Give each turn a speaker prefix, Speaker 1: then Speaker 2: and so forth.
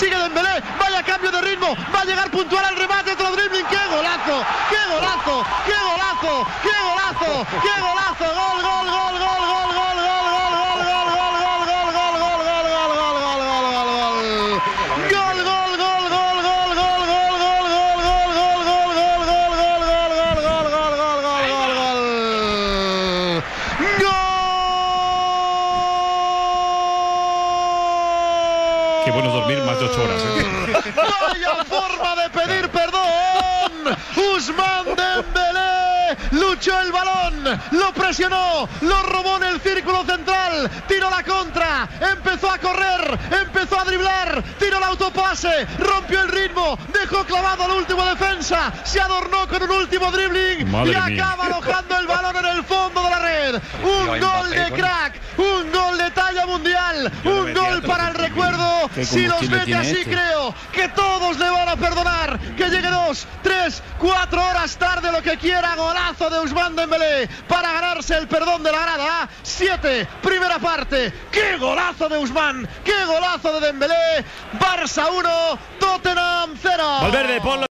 Speaker 1: sigue Dembélé, vaya cambio de ritmo, va a llegar puntual al remate, otro dribbling, qué golazo, qué golazo, qué golazo, qué golazo, qué golazo, gol, gol, gol, gol, gol,
Speaker 2: Qué bueno dormir más de ocho horas. ¿eh?
Speaker 1: Vaya forma de pedir perdón. Usman Dembélé luchó el balón, lo presionó, lo robó en el círculo central, tiró la contra, empezó a correr, empezó a driblar, tiró el autopase, rompió el ritmo, dejó clavado al último defensa, se adornó con un último dribbling
Speaker 2: Madre
Speaker 1: y
Speaker 2: mía.
Speaker 1: acaba alojando el balón en el fondo de la red. Un gol de crack, Si los mete así,
Speaker 3: este.
Speaker 1: creo que todos le van a perdonar. Que llegue dos, tres, cuatro horas tarde, lo que quiera. Golazo de Usman Dembélé para ganarse el perdón de la grada. Siete, primera parte. ¡Qué golazo de Usman! ¡Qué golazo de Dembélé! Barça 1, Tottenham 0.
Speaker 2: Valverde, ponlo.